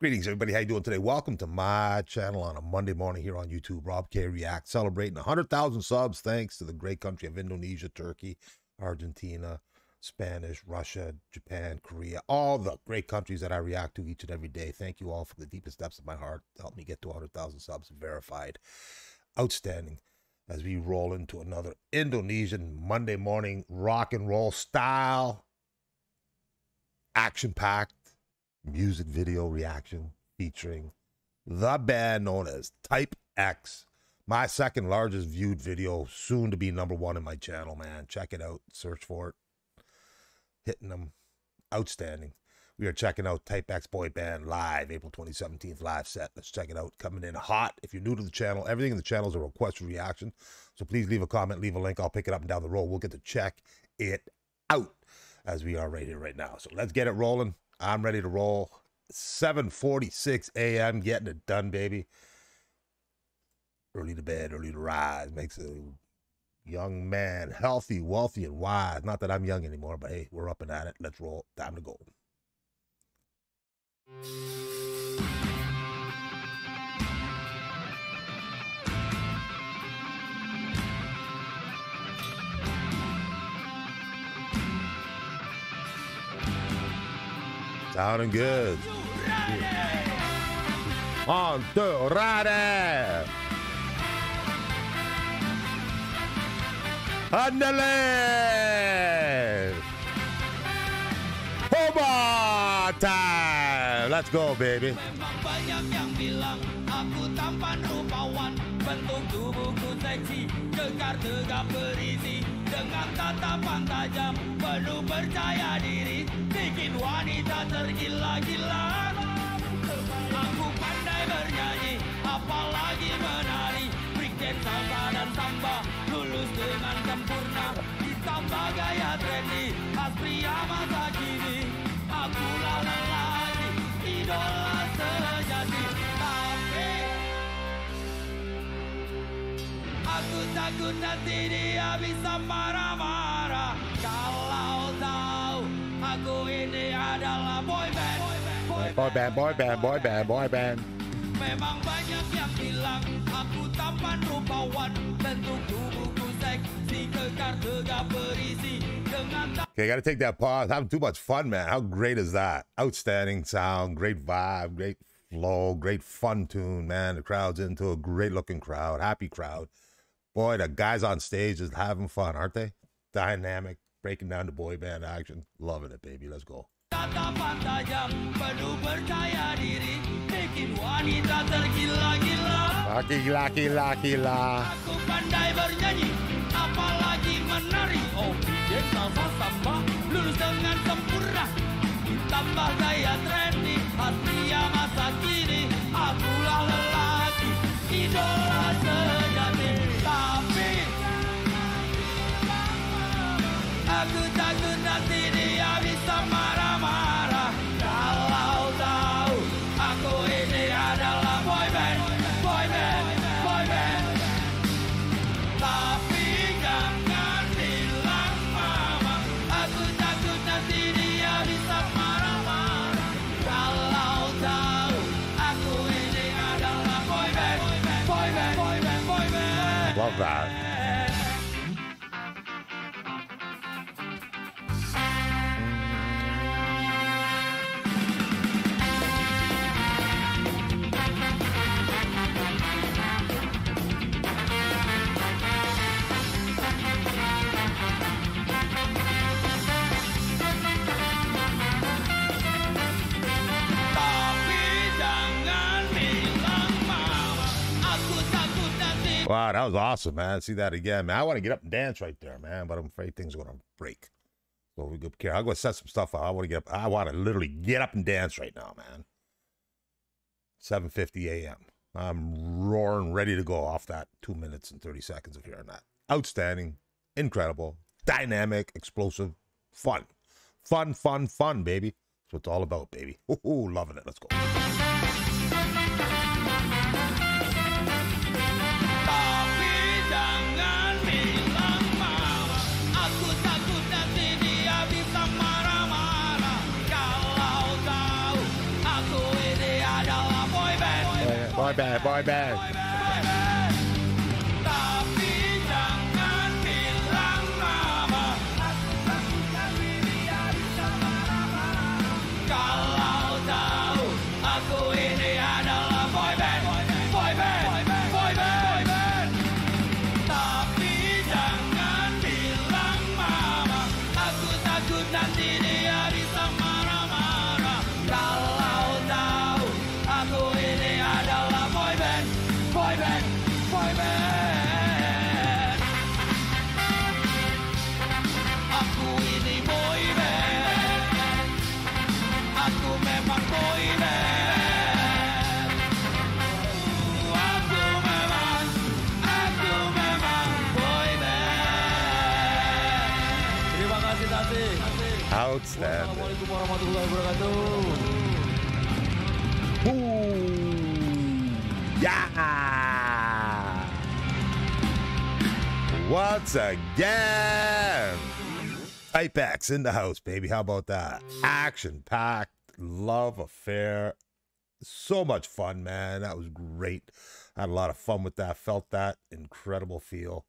Greetings, everybody. How you doing today? Welcome to my channel on a Monday morning here on YouTube. Rob K React, celebrating 100,000 subs thanks to the great country of Indonesia, Turkey, Argentina, Spanish, Russia, Japan, Korea, all the great countries that I react to each and every day. Thank you all from the deepest depths of my heart to help me get to 100,000 subs verified. Outstanding as we roll into another Indonesian Monday morning rock and roll style, action packed music video reaction featuring the band known as Type X. My second largest viewed video, soon to be number one in my channel, man. Check it out. Search for it. Hitting them. Outstanding. We are checking out Tipe-X Boy Band live, April 2017 live set. Let's check it out. Coming in hot. If you're new to the channel, everything in the channel is a request reaction. So please leave a comment, leave a link. I'll pick it up and down the road. We'll get to check it out as we are right here right now. So let's get it rolling. I'm ready to roll. 7:46 a.m. Getting it done, baby. Early to bed, early to rise makes a young man healthy, wealthy, and wise. Not that I'm young anymore, but hey, we're up and at it. Let's roll. Time to go. Sounding good. On two, ready. Andale. Hobart time. Let's go, baby. Banyak yang bilang aku tampan rupawan tubuhku seksi, kekar tegap berisi. Dengan tatapan tajam, penuh percaya diri. Bikin wanita tergila-gila. Aku pandai bernyanyi, apalagi menari. Breakdance, salsa dan samba, lulus dengan sempurna. Ditambah gaya trendy, khas pria masa kini. Akulah lelaki, idola Aku takut nanti dia bisa marah-marah Kalau tahu aku ini adalah boy band Boy Boy band, boy band, boy band, boy band. Memang banyak yang bilang aku tampan rupawan Bentuk tubuhku seksi kekar tegap berisi Okay, gotta take that pause. Having too much fun, man. How great is that? Outstanding sound, great vibe, great flow, great fun tune, man. The crowd's into a great looking crowd, happy crowd. Boy, the guys on stage is having fun, aren't they? Dynamic, breaking down the boy band action. Loving it, baby. Let's go. Laki, laki, laki, gaya trendy pria masa that. Wow, that was awesome, man. See that again, man. I want to get up and dance right there, man, but I'm afraid things are gonna break. So we go care. I'm gonna set some stuff up. I want to get up. I want to literally get up and dance right now, man. 7:50 a.m. I'm roaring, ready to go off that two minutes and 30 seconds of hearing that. Outstanding, incredible, dynamic, explosive, fun, fun, fun, fun, baby. That's what it's all about, baby. Ooh, loving it. Let's go. Mama Aku takut nanti Outstanding. Wabarakatuh yeah. Once again, Tipe-X in the house, baby. How about that? Action packed, love affair. So much fun, man. That was great. Had a lot of fun with that. Felt that incredible feel.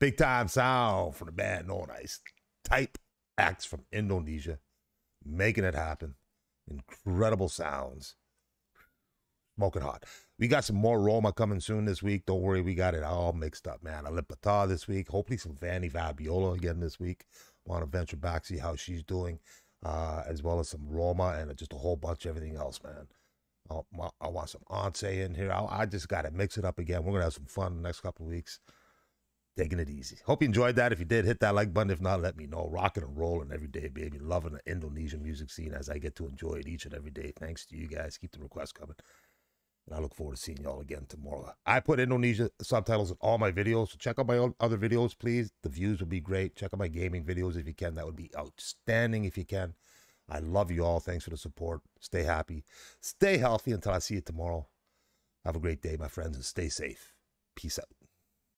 Big time sound from the band known as Type acts from Indonesia, making it happen. Incredible sounds smoking hot. We got some more Roma coming soon this week. Don't worry, we got it all mixed up, man. Alip Ba Ta this week. Hopefully some Vanny Vabiola again this week. Want to venture back, see how she's doing, uh, as well as some Roma and just a whole bunch of everything else, man. I'll- I want some Once in here. I, I just got to mix it up again. We're going to have some fun the next couple of weeks. Taking it easy. Hope you enjoyed that. If you did, hit that like button. If not, let me know. Rocking and rolling every day, baby. Loving the Indonesian music scene as I get to enjoy it each and every day. Thanks to you guys. Keep the requests coming. And I look forward to seeing y'all again tomorrow. I put Indonesia subtitles in all my videos, so check out my other videos, please. The views would be great. Check out my gaming videos if you can. That would be outstanding if you can. I love you all. Thanks for the support. Stay happy. Stay healthy until I see you tomorrow. Have a great day, my friends, and stay safe. Peace out.